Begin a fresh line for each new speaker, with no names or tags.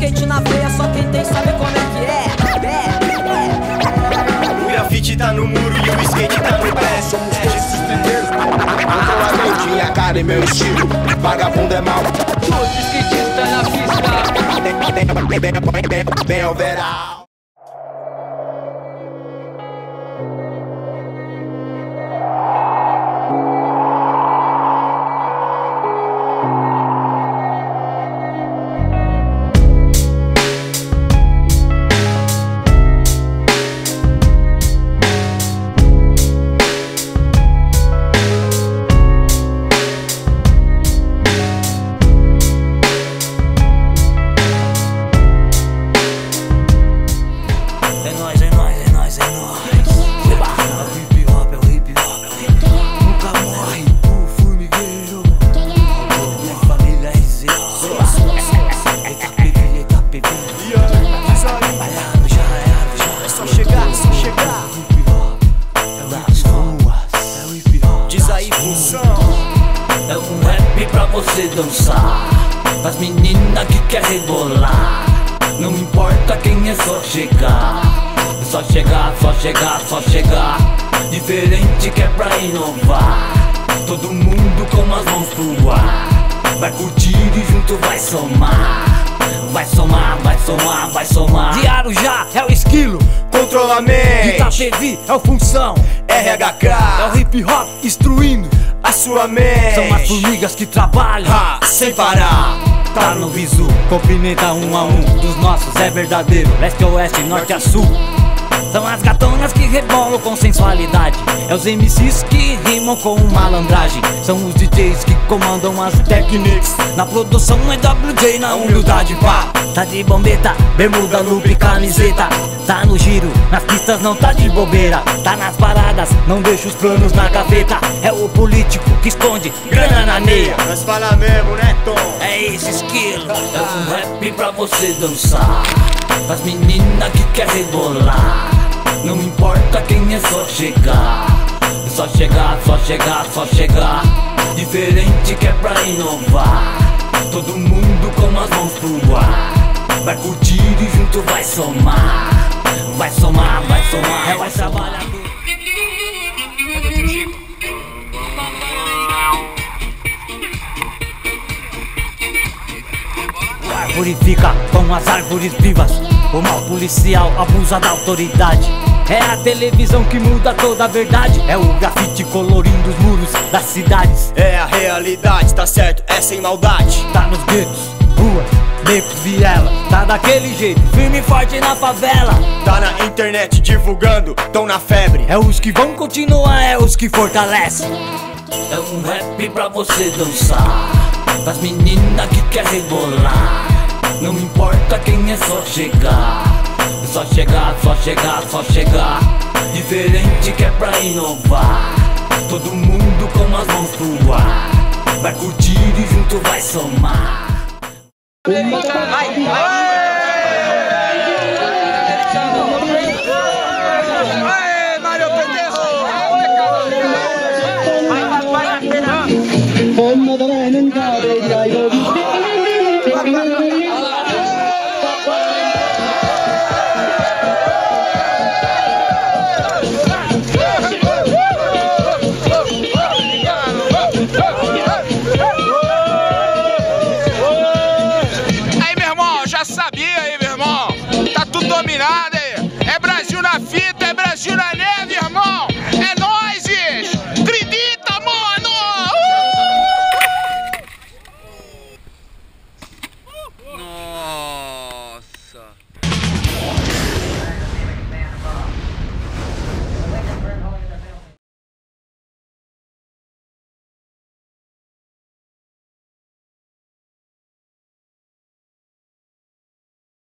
skate na veia, só quem tem sabe como é que é. é,
é. O grafite tá no muro e o skate tá no pé.
Somos todos primeiros. Controla a mente, minha cara e meu estilo. Vagabundo é mal.
Os skatistas na
pista. Bem overall.
Você dançar. Pras meninas que quer rebolar Não importa quem é só chegar. É Só chegar, só chegar, só chegar. Diferente que é pra inovar. Todo mundo com as mãos pro ar. Vai curtir e junto vai somar. Vai somar, vai somar, vai somar.
Diário já é o esquilo. Controla a mente.
Itapevi é o função.
RHK
é o hip hop instruindo
a sua mente.
São as formigas que trabalham
ha, sem parar.
Tá no visu, cumprimenta um a um Dos nossos é verdadeiro, leste a oeste, norte a sul são as gatonas que rebolam com sensualidade. É os MCs que rimam com malandragem. São os DJs que comandam as técnicas. Na produção é WJ, na humildade pá. Tá de bombeta, bermuda, loop, camiseta. Tá no giro, nas pistas não tá de bobeira. Tá nas paradas, não deixa os planos na gaveta. É o político que esconde grana na meia.
Nós fala mesmo, né Tom?
É esse esquilo É um rap pra você dançar Pras meninas que quer rebolar não importa quem é só chegar. É Só chegar, só chegar, só chegar. Diferente que é pra inovar. Todo mundo com as mãos pro ar. Vai curtir e junto vai somar. Vai somar, vai somar, é vai trabalhar Purifica com as árvores vivas. O mal policial abusa da autoridade. É a televisão que muda toda a verdade. É o grafite colorindo os muros das cidades.
É a realidade, tá certo, é sem maldade.
Tá nos guetos, ruas, becos, vielas Tá daquele jeito, firme e forte na favela.
Tá na internet divulgando, tão na febre.
É os que vão continuar, é os que fortalecem É um rap pra você dançar. Pras meninas que quer rebolar. Não importa quem é só chegar. Só chegar, só chegar, só chegar. Diferente que é pra inovar. Todo mundo com as mãos pro ar. Vai curtir e junto vai somar vai.
dominada